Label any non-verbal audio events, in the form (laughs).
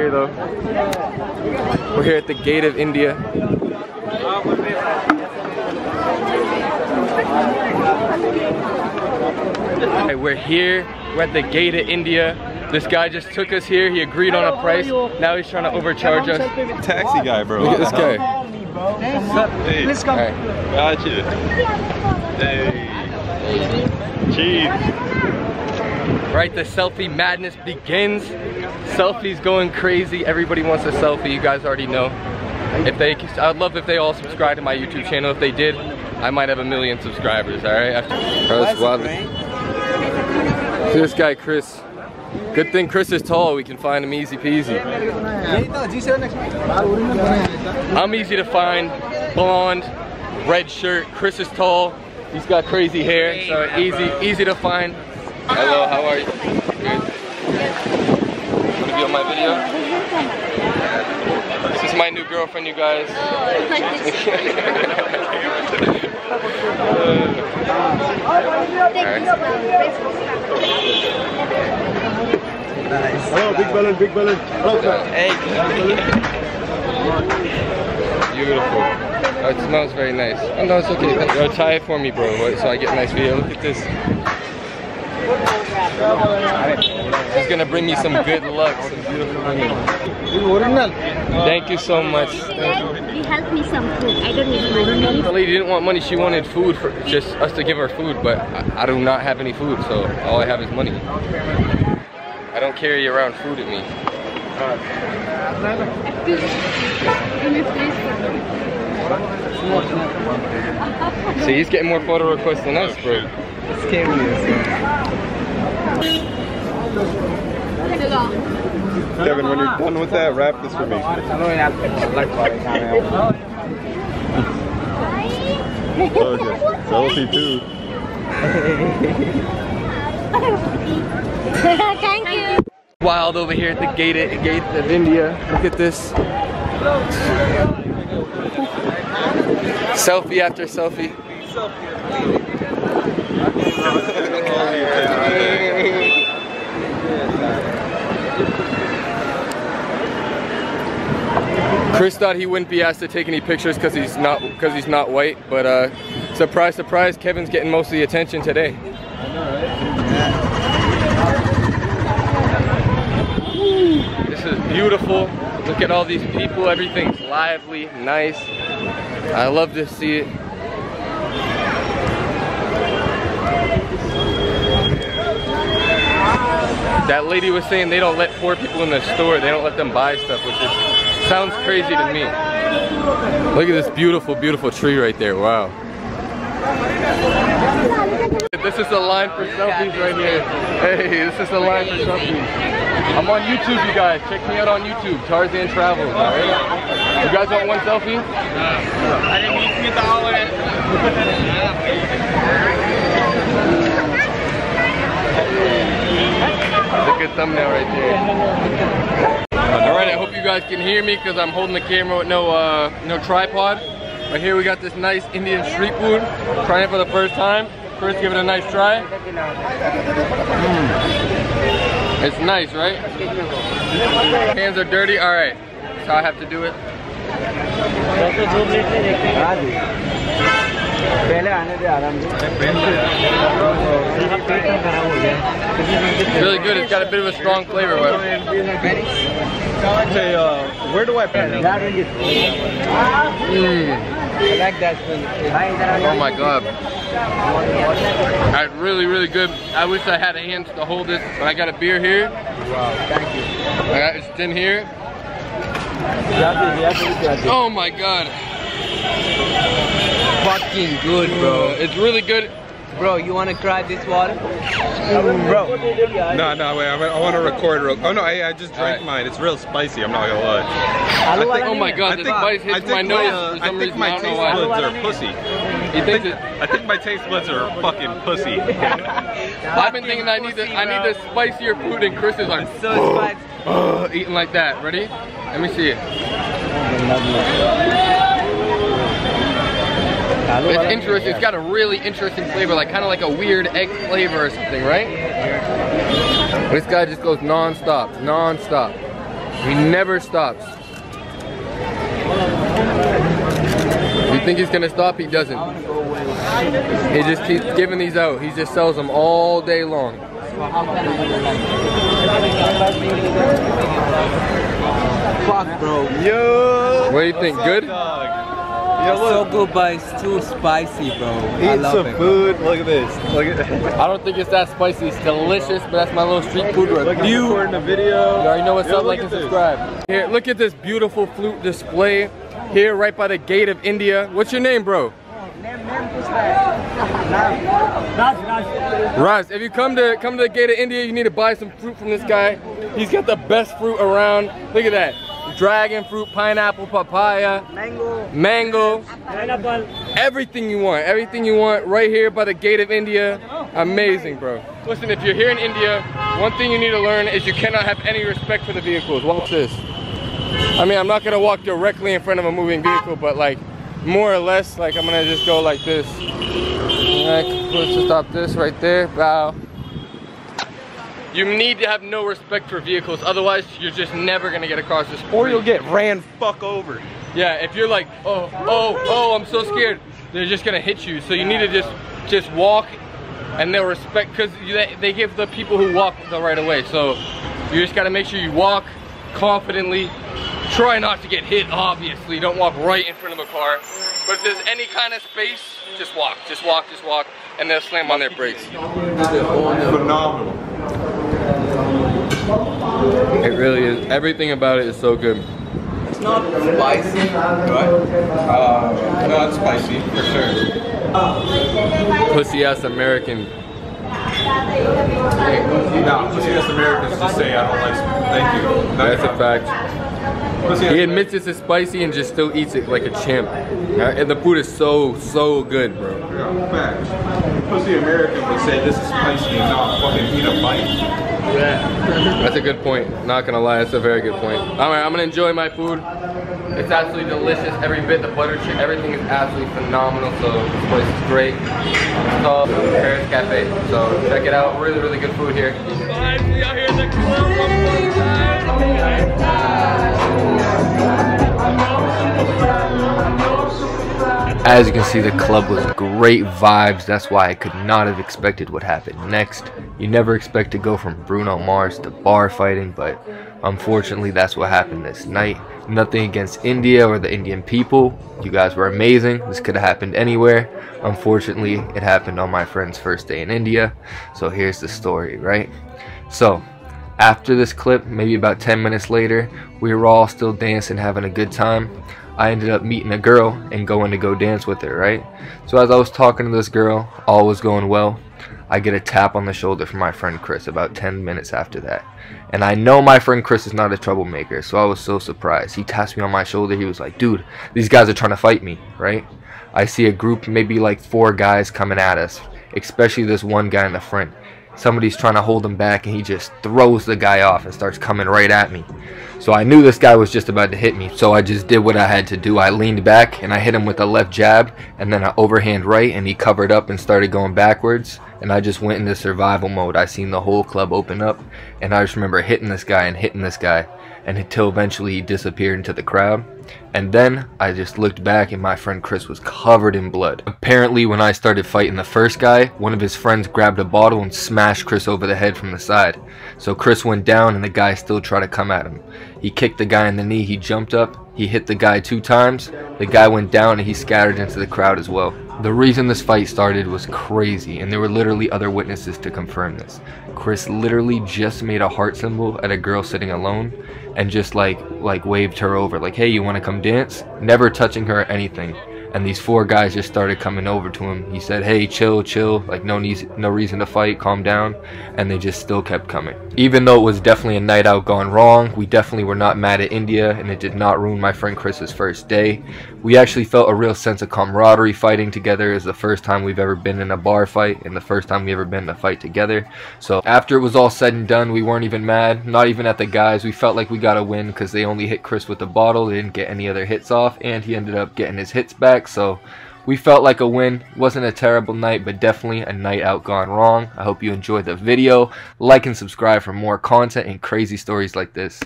Here though. We're here at the Gate of India. Hey, we're here. We're at the Gate of India. This guy just took us here. He agreed on a price. Now he's trying to overcharge us. Taxi guy, bro. Look at this guy. Hey, Please come. Alright. gotcha. Hey. Cheese. Right, the selfie madness begins. Selfies going crazy. Everybody wants a selfie. You guys already know. If they, I'd love if they all subscribe to my YouTube channel. If they did, I might have a million subscribers. All right. After, wild. This guy, Chris. Good thing Chris is tall. We can find him easy peasy. I'm easy to find. Blonde, red shirt. Chris is tall. He's got crazy hair, so easy, easy to find. Hello, how are you? Good. Wanna be on my video? This is my new girlfriend, you guys. Hello, big balloon, big balloon. Hello, sir. Beautiful. Oh, it smells very nice. Oh no, it's okay. Yo, tie it for me, bro, so I get a nice video. Look at this. She's gonna bring me some good luck, some beautiful women. Original. Thank you so much. He helped me some food. I don't need money. The lady didn't want money, she wanted food for just us to give her food, but I, I do not have any food, so all I have is money. I don't carry around food with me. See, he's getting more photo requests than us, bro. Kevin, when you're done with that, wrap this for me. Okay. Selfie too. Thank you. Wild over here at the gate, gate of India. Look at this. Selfie after selfie. Chris thought he wouldn't be asked to take any pictures because he's not because he's not white, but uh, surprise, surprise, Kevin's getting most of the attention today. This is beautiful. Look at all these people. Everything's lively, nice. I love to see it. That lady was saying they don't let poor people in the store. They don't let them buy stuff, which is sounds crazy to me. Look at this beautiful, beautiful tree right there. Wow. This is the line for selfies right here. Hey, this is the line for selfies. I'm on YouTube, you guys. Check me out on YouTube, Tarzan Travels. All right? You guys want one selfie? (laughs) It's a good thumbnail right there. All right, I hope you guys can hear me because I'm holding the camera with no uh, no tripod. But here we got this nice Indian street food. Trying it for the first time. First, give it a nice try. Mm. It's nice, right? Hands are dirty. All right, so I have to do it. Really good. It's got a bit of a strong flavor. But Hey, uh, where do I put it? Oh my god. That's really, really good. I wish I had hands to hold this, but I got a beer here. Wow, thank you. I got it's in here. Oh my god. Fucking good, bro. It's really good. Bro, you wanna try this water? Bro. No, no, wait. I, want to record real. Oh no, I, I just drank Alright. mine. It's real spicy. I'm not gonna lie. I think, oh my god, I this think, spice I hits think my nose uh, I think reason. my I don't know taste buds are pussy. You think? I think my taste buds are fucking pussy. (laughs) I've been thinking I need the I need the spicier food, and Chris is like So spicy. "Ugh," (gasps) eating like that. Ready? Let me see it. It's interesting. It's got a really interesting flavor, like kind of like a weird egg flavor or something, right? This guy just goes non-stop, non-stop. He never stops. You think he's gonna stop? He doesn't. He just keeps giving these out. He just sells them all day long. Fuck, bro. Yo! What do you think? Good? It's so good, but it's too spicy, bro. I Eat love some it. food. Look at this. Look at I don't think it's that spicy. It's delicious, but that's my little street food Look at review. recording the video. You already know what's Yo, up, look like and at this. subscribe. Here, look at this beautiful flute display here right by the gate of India. What's your name, bro? Raz, if you come to come to the gate of India, you need to buy some fruit from this guy. He's got the best fruit around. Look at that. Dragon fruit, pineapple, papaya, mango, mango, everything you want, everything you want right here by the gate of India. Amazing, bro. Listen, if you're here in India, one thing you need to learn is you cannot have any respect for the vehicles. Watch this. I mean, I'm not gonna walk directly in front of a moving vehicle, but like more or less, like I'm gonna just go like this. Like, let's just stop this right there. Bow. You need to have no respect for vehicles, otherwise you're just never gonna get across this. Or you'll get ran fuck over. Yeah, if you're like, oh, oh, oh, I'm so scared, they're just gonna hit you. So you need to just, just walk, and they'll respect, cause they, they give the people who walk the right of way. So you just gotta make sure you walk confidently. Try not to get hit, obviously. Don't walk right in front of a car. But if there's any kind of space, just walk, just walk, just walk, and they'll slam on their brakes. Phenomenal. It really is. Everything about it is so good. It's not spicy, right? Uh, no, it's spicy for sure. Pussy ass American. No, pussy ass Americans just say I don't like. Thank you. That's a fact. Pussy He admits it's spicy and just still eats it like a champ. Uh, And the food is so, so good, bro. Yeah, facts. Pussy American would say this is spicy and not fucking eat a bite. That's a good point. Not gonna lie, that's a very good point. All right, I'm gonna enjoy my food. It's absolutely delicious. Every bit, the butter chicken, everything is absolutely phenomenal. So this place is great. It's called Paris Cafe. So check it out. Really, really good food here. As you can see, the club was great vibes. That's why I could not have expected what happened next. You never expect to go from Bruno Mars to bar fighting, but unfortunately, that's what happened this night. Nothing against India or the Indian people. You guys were amazing. This could have happened anywhere. Unfortunately, it happened on my friend's first day in India. So here's the story, right? So, after this clip, maybe about 10 minutes later, we were all still dancing, having a good time. I ended up meeting a girl and going to go dance with her, right? So as I was talking to this girl, all was going well. I get a tap on the shoulder from my friend Chris about 10 minutes after that. And I know my friend Chris is not a troublemaker, so I was so surprised. He taps me on my shoulder. He was like, dude, these guys are trying to fight me, right? I see a group, maybe like four guys coming at us, especially this one guy in the front. Somebody's trying to hold him back, and he just throws the guy off and starts coming right at me. So I knew this guy was just about to hit me, so I just did what I had to do. I leaned back and I hit him with a left jab and then an overhand right, and he covered up and started going backwards. And I just went into survival mode. I seen the whole club open up, and I just remember hitting this guy and hitting this guy, and until eventually he disappeared into the crowd. And then I just looked back, and my friend Chris was covered in blood. Apparently, when I started fighting the first guy, one of his friends grabbed a bottle and smashed Chris over the head from the side. So Chris went down, and the guy still tried to come at him. He kicked the guy in the knee, he jumped up, he hit the guy two times, the guy went down and he scattered into the crowd as well. The reason this fight started was crazy and there were literally other witnesses to confirm this. Chris literally just made a heart symbol at a girl sitting alone and just like like waved her over like hey you want to come dance never touching her or anything and these four guys just started coming over to him. He said, "Hey, chill, chill. Like no need, no reason to fight. Calm down." And they just still kept coming. Even though it was definitely a night out gone wrong, we definitely were not mad at India, and it did not ruin my friend Chris's first day. We actually felt a real sense of camaraderie fighting together. Is the first time we've ever been in a bar fight, and the first time we ever been in a fight together. So after it was all said and done, we weren't even mad. Not even at the guys. We felt like we got a win because they only hit Chris with the bottle. They didn't get any other hits off, and he ended up getting his hits back. So we felt like a win. Wasn't a terrible night, but definitely a night out gone wrong. I hope you enjoyed the video. Like and subscribe for more content and crazy stories like this.